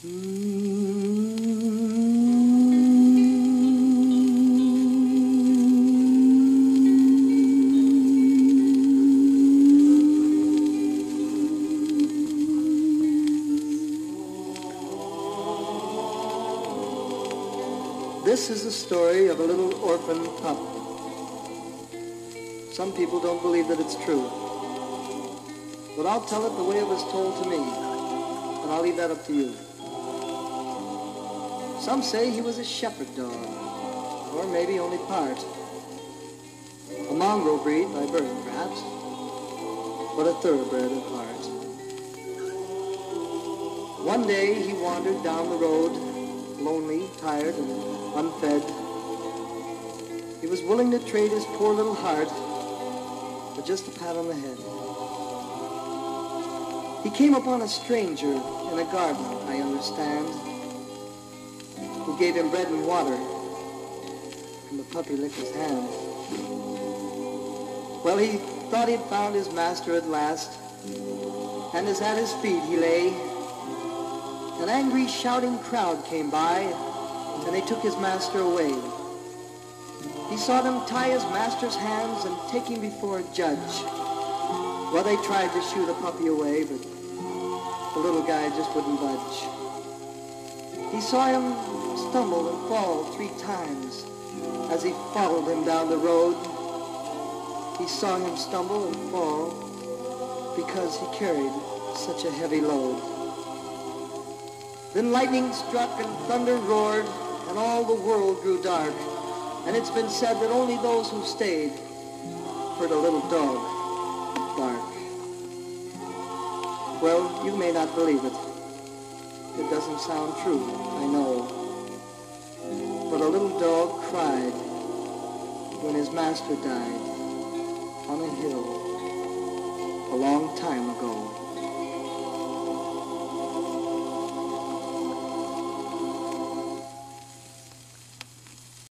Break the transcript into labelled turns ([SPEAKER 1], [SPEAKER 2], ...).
[SPEAKER 1] This is the story of a little orphan pup. Some people don't believe that it's true. But I'll tell it the way it was told to me. And I'll leave that up to you. Some say he was a shepherd dog. Or maybe only part. A mongrel breed by birth, perhaps. But a thoroughbred at heart. One day he wandered down the road, lonely, tired, and unfed. He was willing to trade his poor little heart for just a pat on the head. He came upon a stranger in a garden, I understand, who gave him bread and water, and the puppy licked his hand. Well, he thought he'd found his master at last, and as at his feet he lay, an angry shouting crowd came by, and they took his master away. He saw them tie his master's hands and take him before a judge. Well, they tried to shoo the puppy away, but the little guy just wouldn't budge. He saw him stumble and fall three times as he followed him down the road. He saw him stumble and fall because he carried such a heavy load. Then lightning struck and thunder roared, and all the world grew dark. And it's been said that only those who stayed heard a little dog bark. Well, you may not believe it. It doesn't sound true, I know. But a little dog cried when his master died on a hill a long time ago.